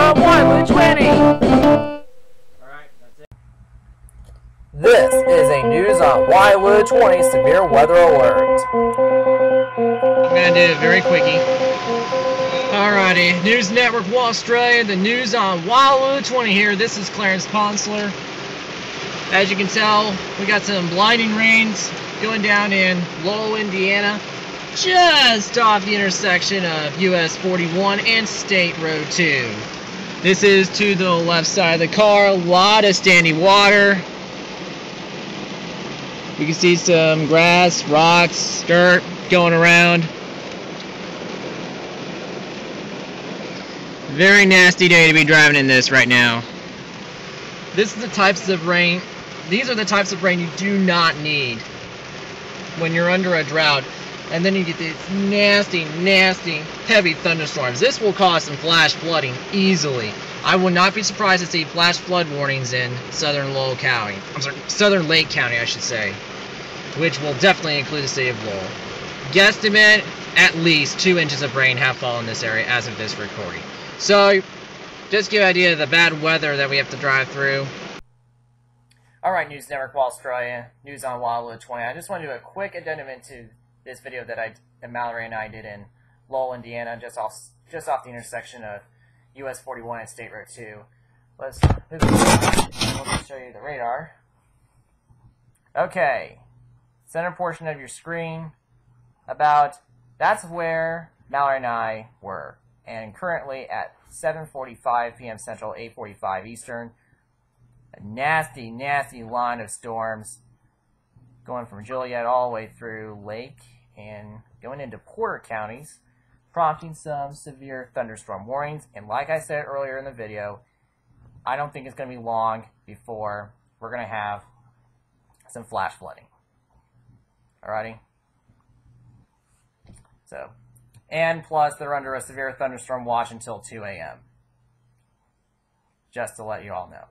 on Wildwood 20. This is a News on Wildwood 20 severe weather alert. I'm gonna do it very quickie. Alrighty, News Network Wall Australia, the news on Wildwood 20 here. This is Clarence Ponsler. As you can tell, we got some blinding rains going down in Lowell, Indiana, just off the intersection of US 41 and State Road 2. This is to the left side of the car, a lot of standing water. You can see some grass, rocks, dirt going around. Very nasty day to be driving in this right now. This is the types of rain, these are the types of rain you do not need when you're under a drought. And then you get these nasty, nasty, heavy thunderstorms. This will cause some flash flooding easily. I would not be surprised to see flash flood warnings in southern Lowell County. I'm sorry, southern Lake County, I should say. Which will definitely include the city of Lowell. Guesstimate at least two inches of rain have fallen in this area as of this recording. So, just give an idea of the bad weather that we have to drive through. Alright, News Network Australia, News on Wildwood 20. I just want to do a quick addendum into this video that I, that Mallory and I did in Lowell, Indiana, just off, just off the intersection of US 41 and State Road 2. Let's move on. Show you the radar. Okay, center portion of your screen, about, that's where Mallory and I were. And currently at 7.45 p.m. Central, 8.45 Eastern, a nasty, nasty line of storms going from Joliet all the way through Lake and going into Porter counties, prompting some severe thunderstorm warnings. And like I said earlier in the video, I don't think it's going to be long before we're going to have some flash flooding. Alrighty? So, and plus they're under a severe thunderstorm watch until 2 a.m. Just to let you all know.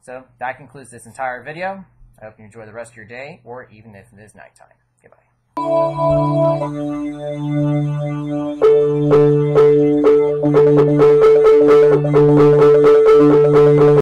So that concludes this entire video. I hope you enjoy the rest of your day, or even if it is nighttime. Goodbye.